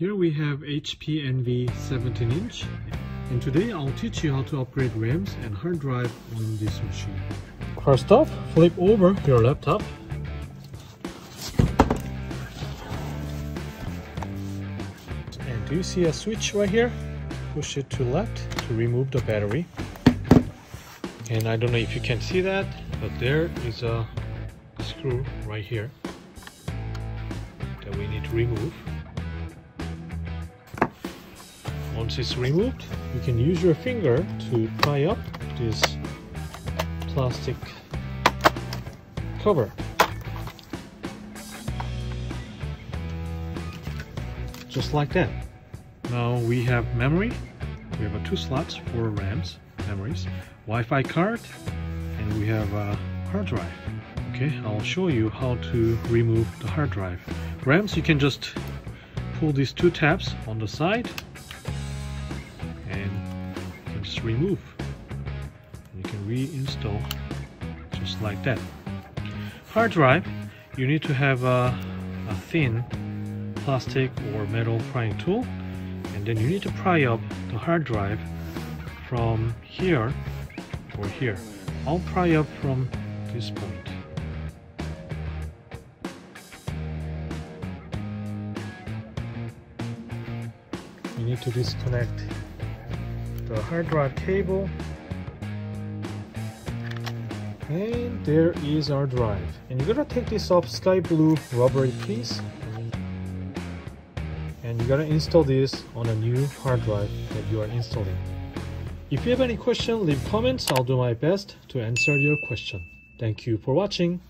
Here we have HP Envy 17 inch and today I'll teach you how to upgrade RAMs and hard drive on this machine. First off, flip over your laptop. And do you see a switch right here? Push it to left to remove the battery. And I don't know if you can see that, but there is a screw right here that we need to remove. Once it's removed, you can use your finger to pry up this plastic cover. Just like that. Now we have memory. We have two slots for RAMs, memories, Wi-Fi card, and we have a hard drive. Okay, I'll show you how to remove the hard drive. RAMs, you can just pull these two tabs on the side remove. You can reinstall just like that. Hard drive, you need to have a, a thin plastic or metal prying tool and then you need to pry up the hard drive from here or here. I'll pry up from this point. You need to disconnect the hard drive cable. And there is our drive. And you're gonna take this off sky blue rubbery piece. And you're gonna install this on a new hard drive that you are installing. If you have any question leave comments. I'll do my best to answer your question. Thank you for watching